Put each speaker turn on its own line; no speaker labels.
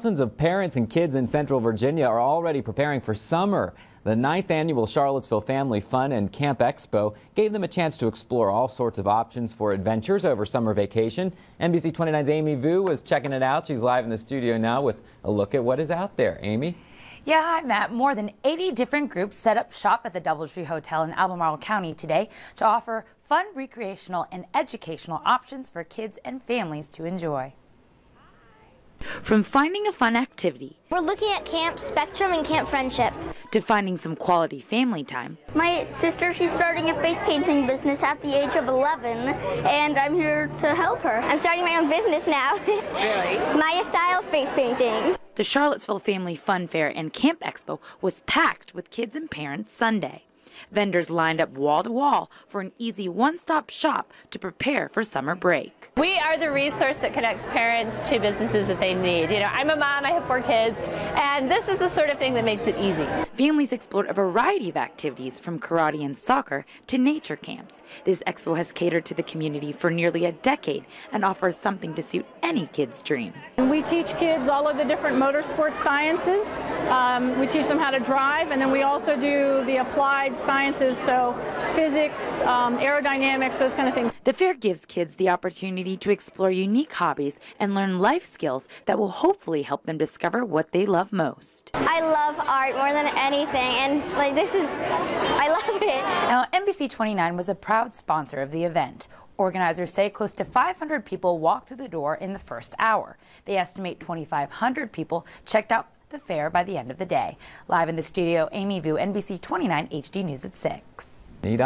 Thousands of parents and kids in Central Virginia are already preparing for summer. The ninth annual Charlottesville Family Fun and Camp Expo gave them a chance to explore all sorts of options for adventures over summer vacation. NBC 29's Amy Vu was checking it out. She's live in the studio now with a look at what is out there. Amy?
Yeah, hi, Matt. More than 80 different groups set up shop at the Doubletree Hotel in Albemarle County today to offer fun, recreational, and educational options for kids and families to enjoy. From finding a fun activity.
We're looking at Camp Spectrum and Camp Friendship.
To finding some quality family time.
My sister, she's starting a face painting business at the age of 11, and I'm here to help her. I'm starting my own business now.
Really?
Maya Style Face Painting.
The Charlottesville Family Fun Fair and Camp Expo was packed with kids and parents Sunday. Vendors lined up wall to wall for an easy one-stop shop to prepare for summer break.
We are the resource that connects parents to businesses that they need. You know, I'm a mom, I have four kids, and this is the sort of thing that makes it easy.
Families explored a variety of activities from karate and soccer to nature camps. This expo has catered to the community for nearly a decade and offers something to suit any kid's dream.
We teach kids all of the different motorsports sciences. Um, we teach them how to drive, and then we also do the applied sciences, so physics, um, aerodynamics, those kind of things.
The fair gives kids the opportunity to explore unique hobbies and learn life skills that will hopefully help them discover what they love most.
I love art more than anything, and like this is, I love it.
Now, NBC 29 was a proud sponsor of the event. Organizers say close to 500 people walked through the door in the first hour. They estimate 2,500 people checked out the fair by the end of the day. Live in the studio, Amy Vu, NBC 29 HD News at 6.